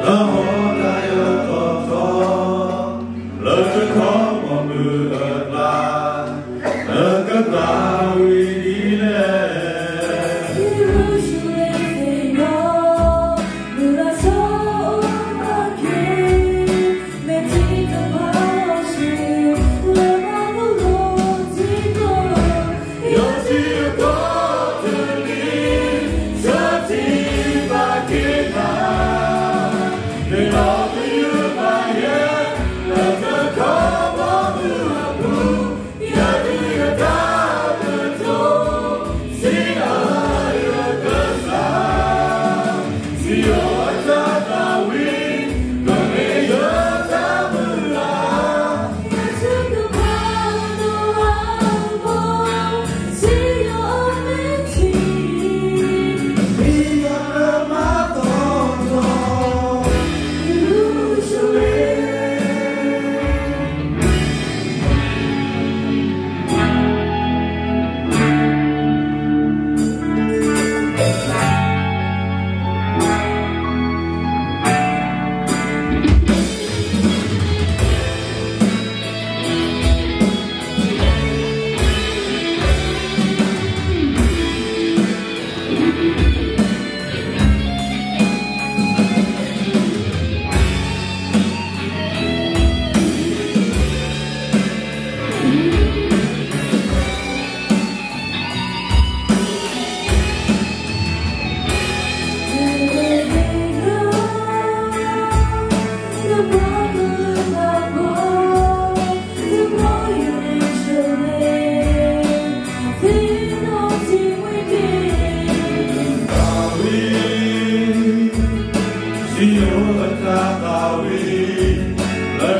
The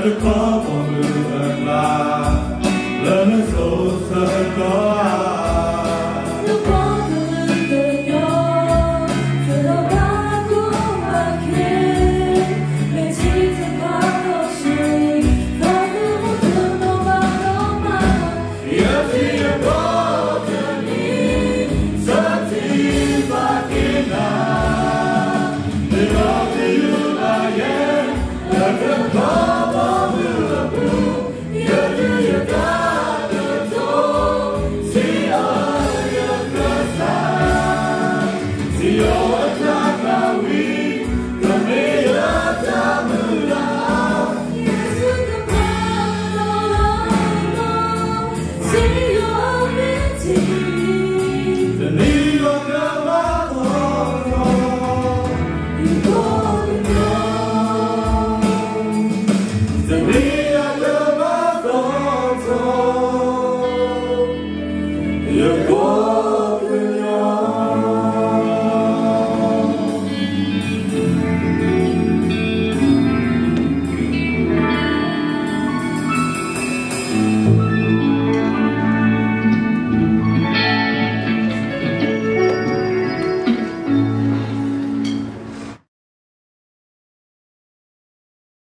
the cross. You're